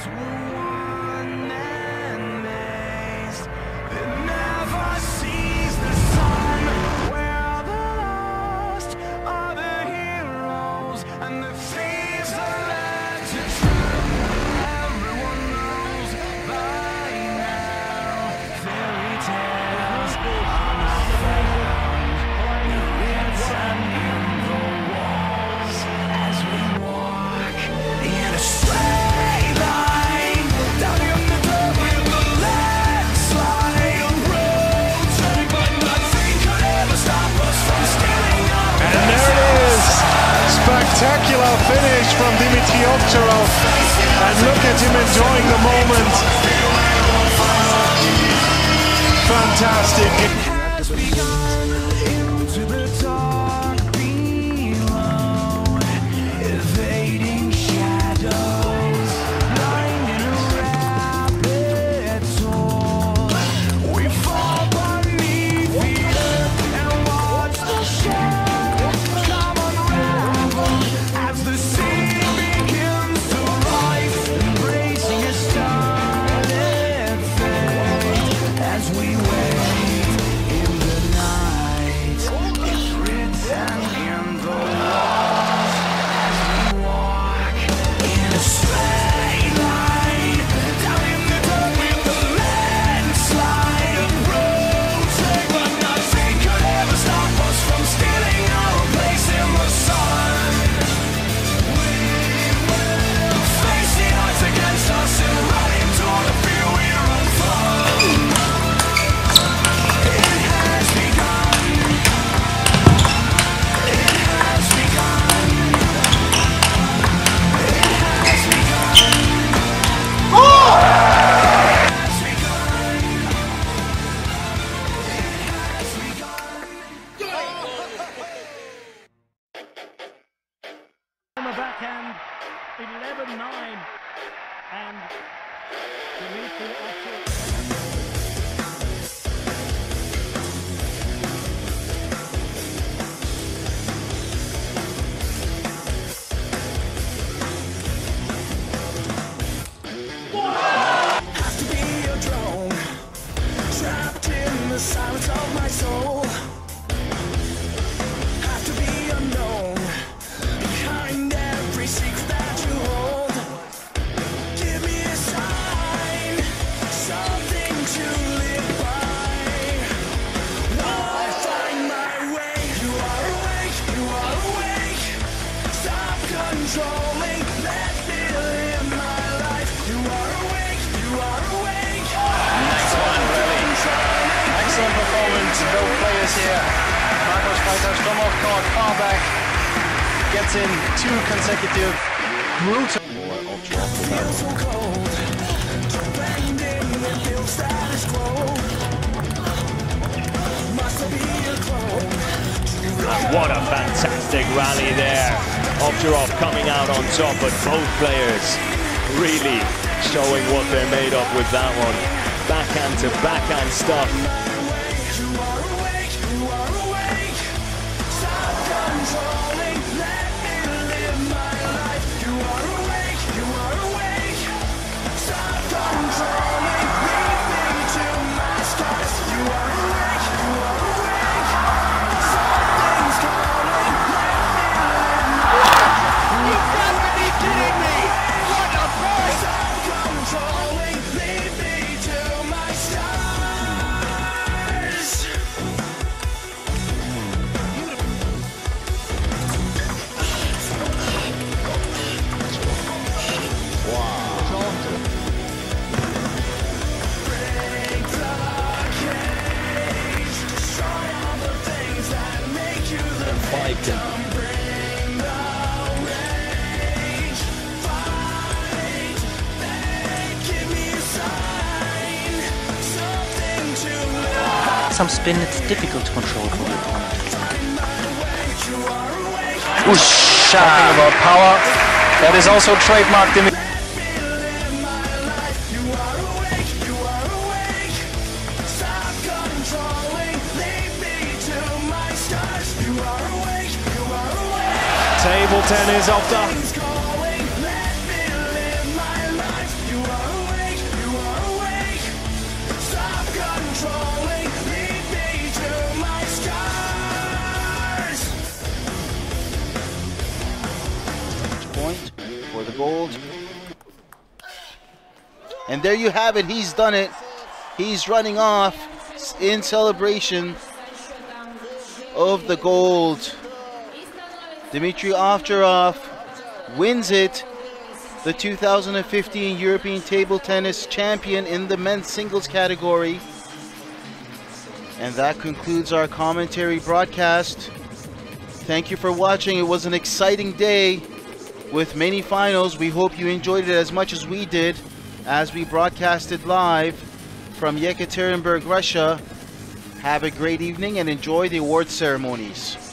spectacular And look at him enjoying the moment. 11-9, and Dimitri Ovtcharov. Controlling Let me live my life You are awake, you are awake Nice one, really. Excellent performance, both players here. Marcos Freitas from off court, far back, gets in two consecutive brutal. Feel so cold Bending with feel status quo Must be a clone What a fantastic rally there. Ovtcharov coming out on top, but both players really showing what they're made of with that one. Backhand to backhand stuff. Some spin, it's difficult to control for the opponent. Talking about power, that is also trademarked in Table tennis off the for the gold. And there you have it. He's done it. He's running off in celebration of the gold. Dmitry Ovtcharov wins it. The 2015 European Table Tennis Champion in the men's singles category. And that concludes our commentary broadcast. Thank you for watching. It was an exciting day with many finals. We hope you enjoyed it as much as we did as we broadcasted live from Yekaterinburg, Russia. Have a great evening and enjoy the award ceremonies.